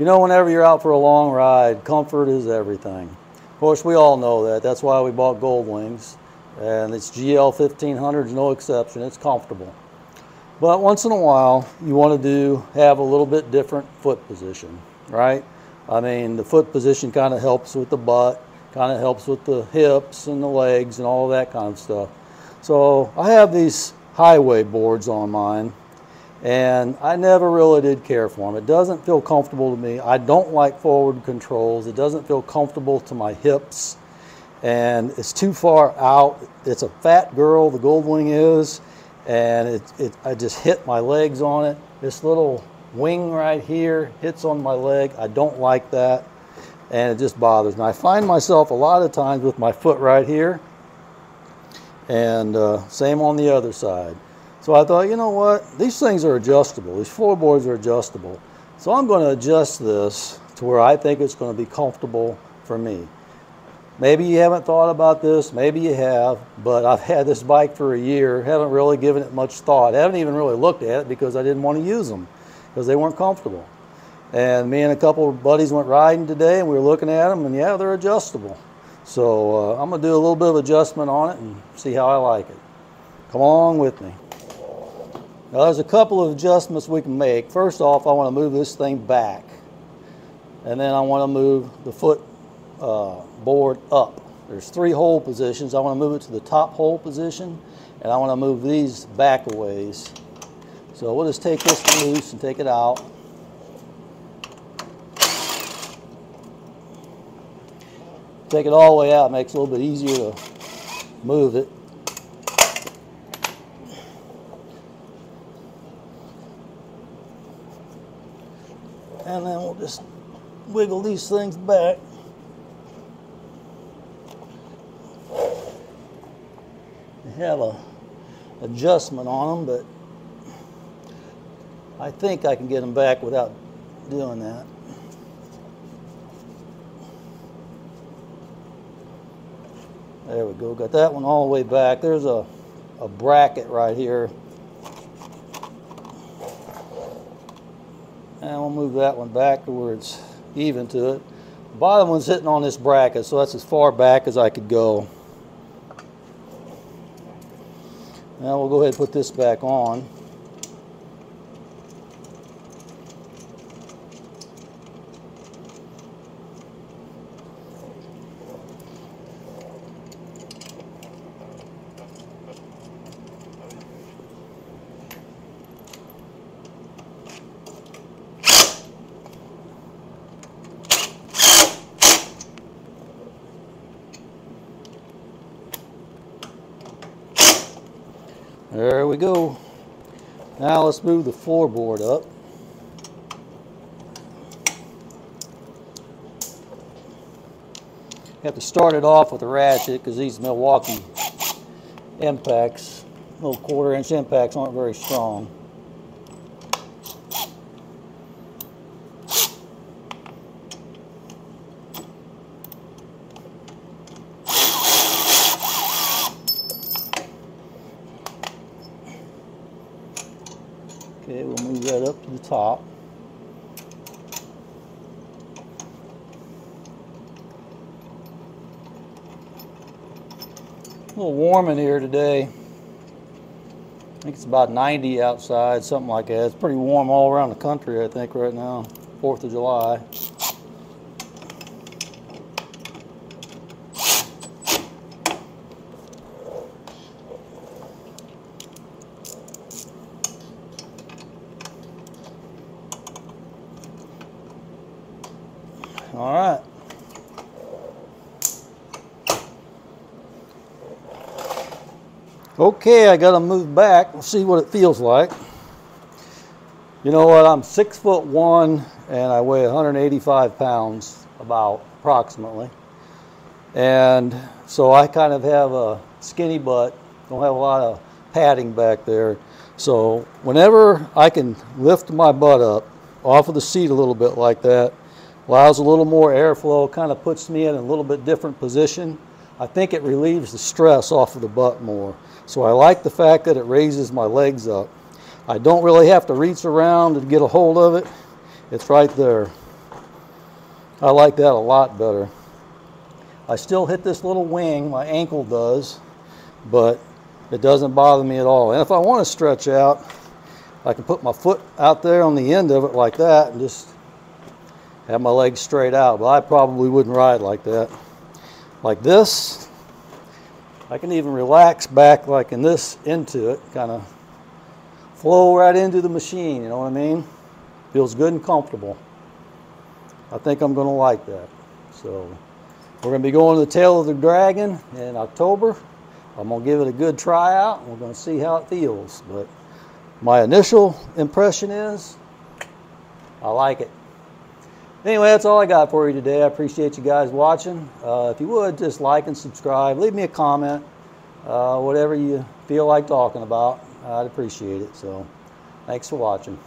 You know, whenever you're out for a long ride, comfort is everything. Of course, we all know that. That's why we bought Goldwings. And it's GL 1500 is no exception. It's comfortable. But once in a while, you want to do have a little bit different foot position, right? I mean, the foot position kind of helps with the butt, kind of helps with the hips and the legs and all that kind of stuff. So I have these highway boards on mine and I never really did care for them. It doesn't feel comfortable to me. I don't like forward controls. It doesn't feel comfortable to my hips, and it's too far out. It's a fat girl, the Goldwing is, and it, it, I just hit my legs on it. This little wing right here hits on my leg. I don't like that, and it just bothers me. I find myself a lot of times with my foot right here, and uh, same on the other side. So I thought, you know what? These things are adjustable. These floorboards are adjustable. So I'm going to adjust this to where I think it's going to be comfortable for me. Maybe you haven't thought about this, maybe you have, but I've had this bike for a year, haven't really given it much thought. I haven't even really looked at it because I didn't want to use them because they weren't comfortable. And me and a couple of buddies went riding today and we were looking at them and yeah, they're adjustable. So uh, I'm going to do a little bit of adjustment on it and see how I like it. Come along with me. Now there's a couple of adjustments we can make. First off, I want to move this thing back. And then I want to move the foot uh, board up. There's three hole positions. I want to move it to the top hole position and I want to move these back a ways. So we'll just take this loose and take it out. Take it all the way out, makes it a little bit easier to move it. And then we'll just wiggle these things back. They have a adjustment on them, but I think I can get them back without doing that. There we go. Got that one all the way back. There's a, a bracket right here And we'll move that one back to where it's even to it. The bottom one's sitting on this bracket, so that's as far back as I could go. Now we'll go ahead and put this back on. There we go. Now let's move the floorboard up. Have to start it off with a ratchet because these Milwaukee impacts, little quarter inch impacts aren't very strong. Up to the top. A little warm in here today. I think it's about 90 outside, something like that. It's pretty warm all around the country, I think, right now. 4th of July. All right. Okay, I got to move back. We'll see what it feels like. You know what? I'm six foot one and I weigh 185 pounds, about approximately. And so I kind of have a skinny butt, don't have a lot of padding back there. So whenever I can lift my butt up off of the seat a little bit like that, allows a little more airflow, kind of puts me in a little bit different position. I think it relieves the stress off of the butt more. So I like the fact that it raises my legs up. I don't really have to reach around and get a hold of it. It's right there. I like that a lot better. I still hit this little wing, my ankle does, but it doesn't bother me at all. And if I want to stretch out, I can put my foot out there on the end of it like that and just have my legs straight out. But I probably wouldn't ride like that. Like this, I can even relax back like in this into it, kind of flow right into the machine, you know what I mean? Feels good and comfortable. I think I'm going to like that. So we're going to be going to the Tail of the Dragon in October. I'm going to give it a good try out. We're going to see how it feels. But my initial impression is I like it. Anyway, that's all I got for you today. I appreciate you guys watching. Uh, if you would, just like and subscribe. Leave me a comment. Uh, whatever you feel like talking about, I'd appreciate it. So thanks for watching.